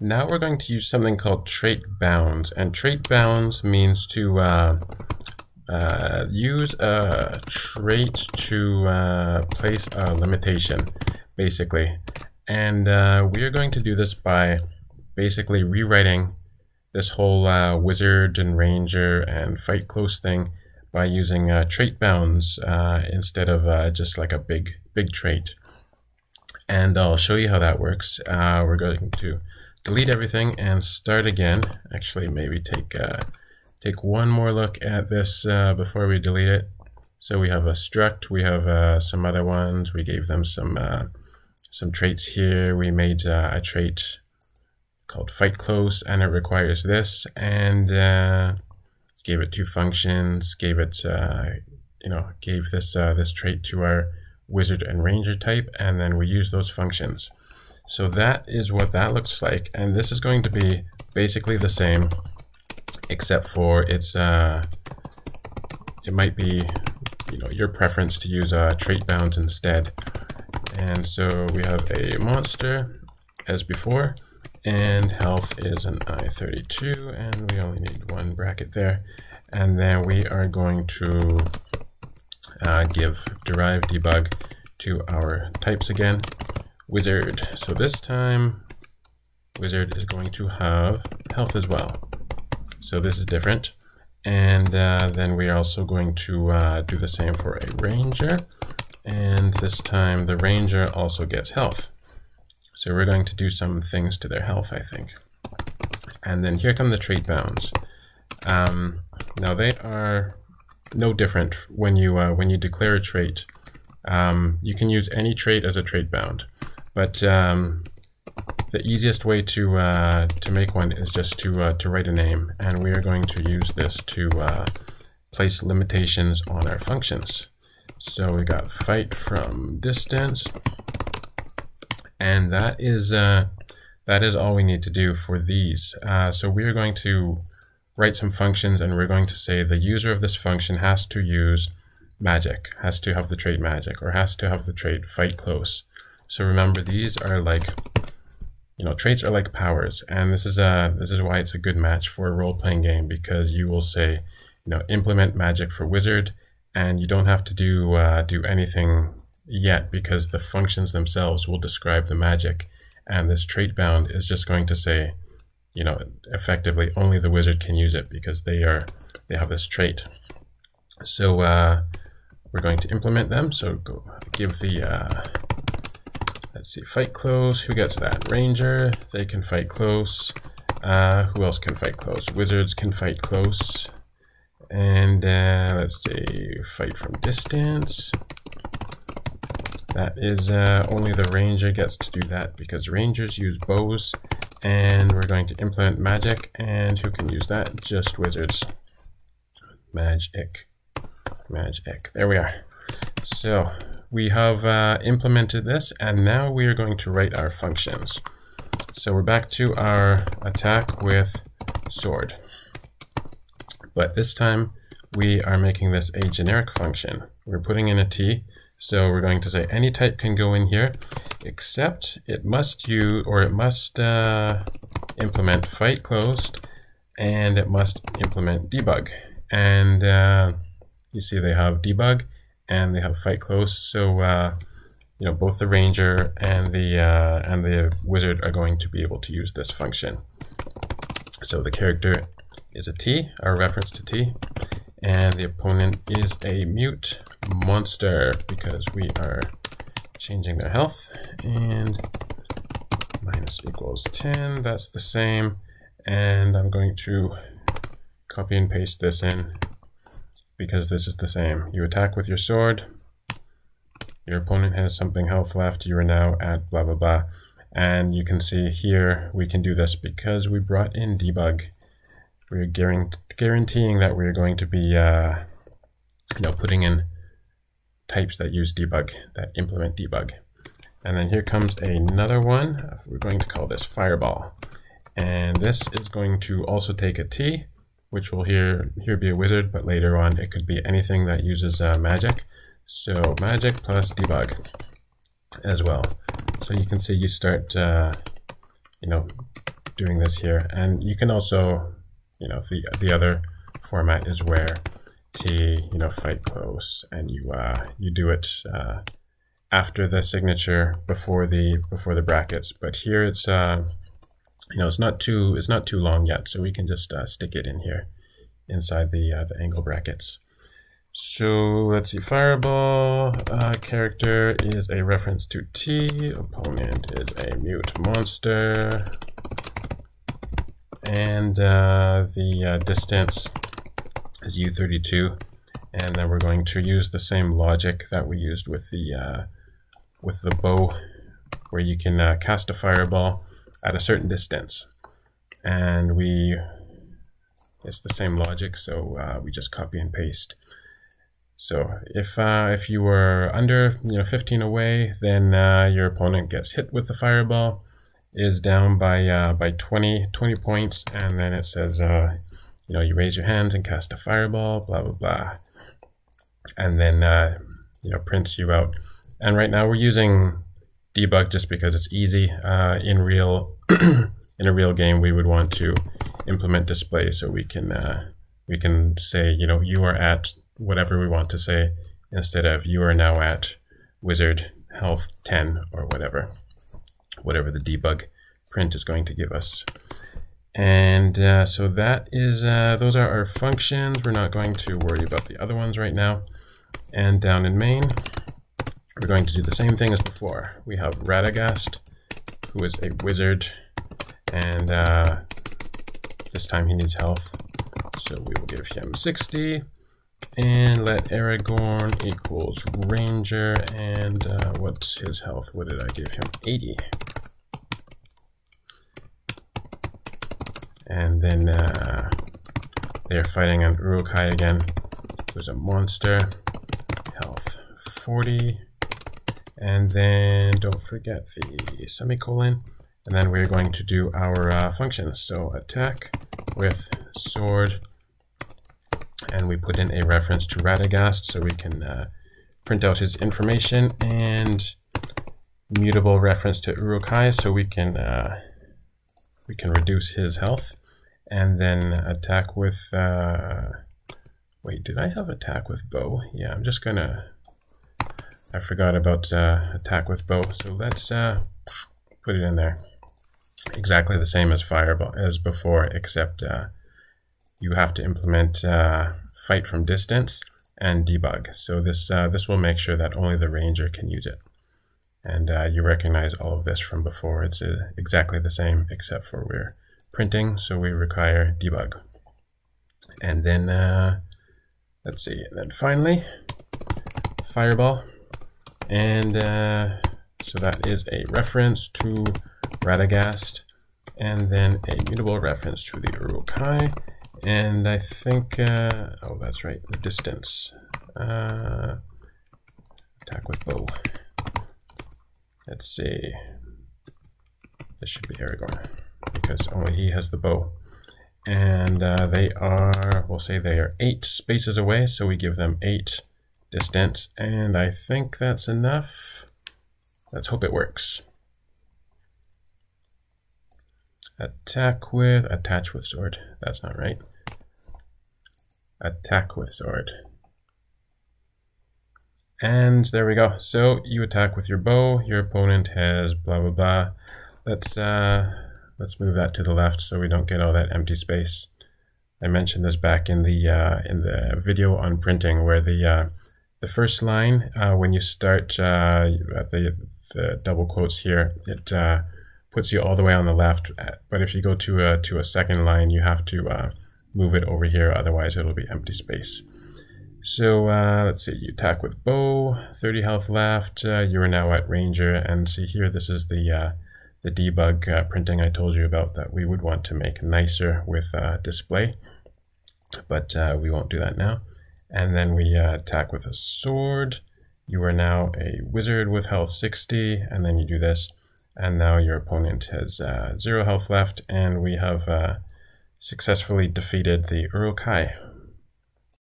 now we're going to use something called trait bounds. And trait bounds means to uh, uh, use a trait to uh, place a limitation, basically. And uh, we are going to do this by basically rewriting this whole uh, wizard and ranger and fight close thing by using uh, trait bounds instead of just like a big, big trait. And I'll show you how that works. we're going to delete everything and start again. Actually, maybe take uh, take one more look at this uh, before we delete it. So we have a struct, we have uh, some other ones. We gave them some uh, some traits here. We made uh, a trait called fight close, and it requires this, and uh, gave it two functions. Gave it you know gave this this trait to our wizard and ranger type, and then we use those functions. So that is what that looks like. And this is going to be basically the same, except for it's, uh, it might be, you know, your preference to use uh, trait bounds instead. And so we have a monster as before, and health is an I32, and we only need one bracket there. And then we are going to uh, give derive debug to our types again wizard. So this time, wizard is going to have health as well. So this is different. And uh, then we are also going to uh, do the same for a ranger. And this time the ranger also gets health. So we're going to do some things to their health, I think. And then here come the trait bounds. Um, now they are no different when you uh, when you declare a trait. Um, you can use any trait as a trait bound. But um, the easiest way to uh, to make one is just to uh, to write a name, and we are going to use this to uh, place limitations on our functions. So we got fight from distance, and that is uh, that is all we need to do for these. Uh, so we are going to write some functions, and we're going to say the user of this function has to use magic, has to have the trait magic, or has to have the trait fight close. So remember, these are like, you know, traits are like powers, and this is a this is why it's a good match for a role playing game because you will say, you know, implement magic for wizard, and you don't have to do uh, do anything yet because the functions themselves will describe the magic, and this trait bound is just going to say, you know, effectively only the wizard can use it because they are they have this trait. So uh, we're going to implement them. So go give the uh, Let's see, fight close. Who gets that? Ranger, they can fight close. Uh, who else can fight close? Wizards can fight close. And uh, let's see, fight from distance. That is uh, only the ranger gets to do that because rangers use bows. And we're going to implement magic. And who can use that? Just wizards. Magic. Magic. There we are. So we have uh, implemented this and now we are going to write our functions. So we're back to our attack with sword. But this time we are making this a generic function. We're putting in a t, so we're going to say any type can go in here, except it must use or it must uh, implement fight closed and it must implement debug. And uh, you see they have debug and they have fight close. So uh, you know both the ranger and the uh, and the wizard are going to be able to use this function. So the character is a T, our reference to T, and the opponent is a mute monster because we are changing their health and minus equals 10 that's the same and I'm going to copy and paste this in because this is the same. You attack with your sword, your opponent has something health left, you are now at blah blah blah. And you can see here we can do this because we brought in debug. We're guaranteeing that we're going to be uh, you know, putting in types that use debug, that implement debug. And then here comes another one. We're going to call this fireball. And this is going to also take a T which will here, here be a wizard, but later on it could be anything that uses uh, magic. So magic plus debug as well. So you can see you start, uh, you know, doing this here. And you can also, you know, the the other format is where T, you know, fight close, and you uh, you do it uh, after the signature, before the before the brackets. But here it's uh, you know it's not too it's not too long yet, so we can just uh, stick it in here inside the uh, the angle brackets. So let's see, Fireball uh, character is a reference to T, opponent is a mute monster, and uh, the uh, distance is U32, and then we're going to use the same logic that we used with the uh, with the bow, where you can cast a fireball at a certain distance, and we it's the same logic, so uh, we just copy and paste. So if uh, if you were under you know 15 away, then uh, your opponent gets hit with the fireball, is down by uh, by 20 20 points, and then it says uh, you know you raise your hands and cast a fireball, blah blah blah, and then uh, you know prints you out. And right now we're using debug just because it's easy. Uh, in real in a real game, we would want to implement display so we can we can say you know you are at whatever we want to say instead of you are now at wizard health 10 or whatever, whatever the debug print is going to give us. And uh, so that is, uh, those are our functions. We're not going to worry about the other ones right now. And down in main, we're going to do the same thing as before. We have Radagast, who is a wizard, and uh, this time he needs health. So we will give him 60 and let Aragorn equals Ranger, and uh, what's his health? What did I give him? 80. And then uh, they're fighting an Uruk-hai again, who's a monster. Health 40. And then don't forget the semicolon. And then we're going to do our uh, functions. So attack with sword and we put in a reference to Radagast so we can uh, print out his information and mutable reference to Uruk-hai so we can uh, we can reduce his health and then attack with uh, wait did I have attack with bow yeah I'm just gonna I forgot about uh, attack with bow so let's uh, put it in there exactly the same as fireball as before except uh, you have to implement uh, fight from distance and debug. So this, uh, this will make sure that only the ranger can use it. And uh, you recognize all of this from before. It's exactly the same except for we're printing, so we require debug. And then, let's see, and then finally, fireball. And uh, so that is a reference to Radagast, and then a mutable reference to the Uruk-hai, and I think, uh, oh, that's right, the distance. Uh, attack with bow. Let's see. This should be Aragorn, because only he has the bow. And uh, they are, we'll say they are eight spaces away, so we give them eight distance. And I think that's enough. Let's hope it works. Attack with, attach with sword. That's not right. Attack with sword. And there we go. So you attack with your bow. Your opponent has blah blah blah. Let's uh, let's move that to the left so we don't get all that empty space. I mentioned this back in the uh, in the video on printing, where the uh, the first line uh, when you start uh, the the double quotes here, it uh, puts you all the way on the left. But if you go to a, to a second line, you have to uh, move it over here, otherwise it'll be empty space. So uh, let's see, you attack with bow, 30 health left, uh, you are now at ranger, and see here, this is the, uh, the debug uh, printing I told you about that we would want to make nicer with uh, display, but we won't do that now. And then we attack with a sword, you are now a wizard with health 60, and then you do this. And now your opponent has uh, zero health left, and we have uh, successfully defeated the Uruk-hai